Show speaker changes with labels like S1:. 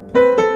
S1: Música